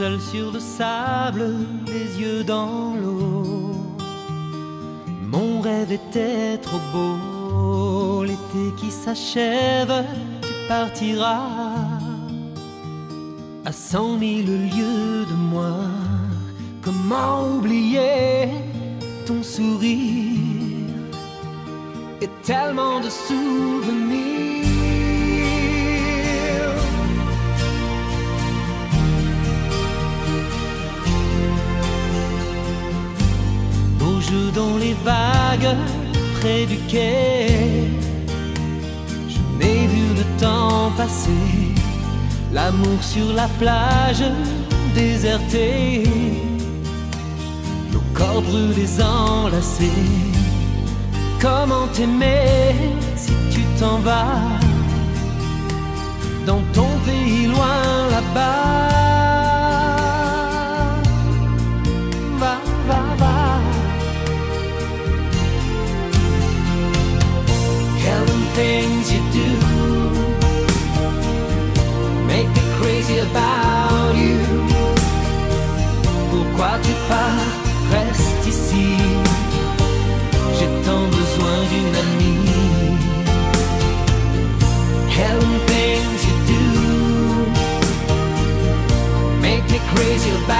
seul sur le sable, les yeux dans l'eau. Mon rêve était trop beau, l'été qui s'achève, tu partiras à cent mille lieues de moi. Comment oublier ton sourire et tellement de souvenirs? dans les vagues près du quai. L'amour sur la plage désertée, nos corps brûlés enlacés. Comment t'aimer si tu t'en vas? Dans ton pays loin là-bas? things you do your back.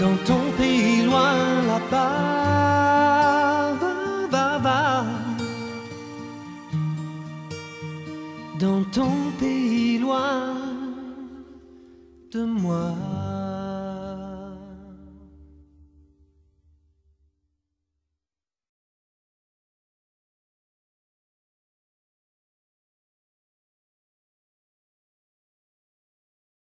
Dans ton pays loin là-bas, va, va, va. dans ton pays loin de moi.